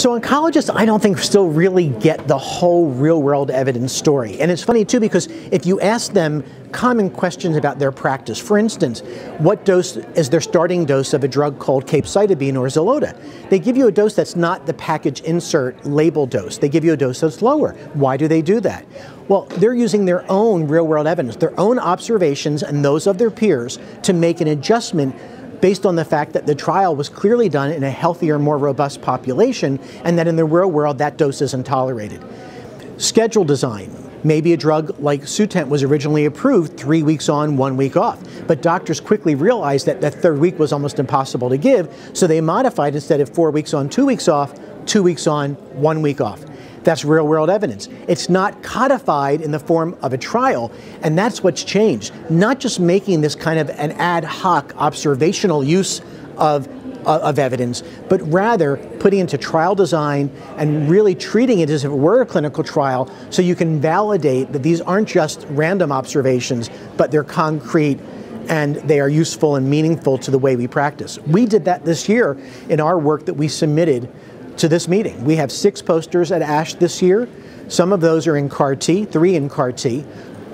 So oncologists, I don't think still really get the whole real world evidence story. And it's funny too because if you ask them common questions about their practice, for instance, what dose is their starting dose of a drug called capecitabine or Xeloda? They give you a dose that's not the package insert label dose. They give you a dose that's lower. Why do they do that? Well, they're using their own real world evidence, their own observations and those of their peers to make an adjustment based on the fact that the trial was clearly done in a healthier, more robust population, and that in the real world that dose isn't tolerated. Schedule design. Maybe a drug like Sutent was originally approved three weeks on, one week off. But doctors quickly realized that that third week was almost impossible to give, so they modified instead of four weeks on, two weeks off, two weeks on, one week off. That's real world evidence. It's not codified in the form of a trial, and that's what's changed. Not just making this kind of an ad hoc observational use of uh, of evidence, but rather putting into trial design and really treating it as if it were a clinical trial so you can validate that these aren't just random observations, but they're concrete and they are useful and meaningful to the way we practice. We did that this year in our work that we submitted to this meeting. We have six posters at ASH this year. Some of those are in CAR T, three in CAR T.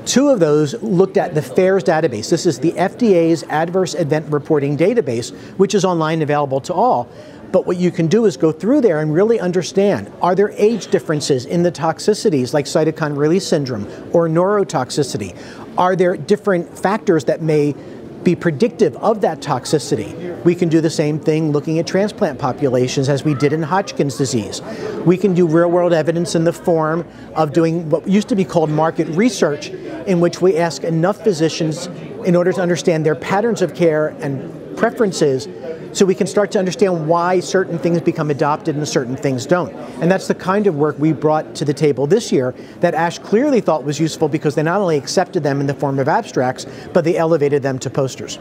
Two of those looked at the FAERS database. This is the FDA's Adverse Event Reporting Database, which is online available to all. But what you can do is go through there and really understand are there age differences in the toxicities like cytokine release syndrome or neurotoxicity? Are there different factors that may be predictive of that toxicity. We can do the same thing looking at transplant populations as we did in Hodgkin's disease. We can do real world evidence in the form of doing what used to be called market research, in which we ask enough physicians in order to understand their patterns of care and preferences so we can start to understand why certain things become adopted and certain things don't. And that's the kind of work we brought to the table this year that ASH clearly thought was useful because they not only accepted them in the form of abstracts, but they elevated them to posters.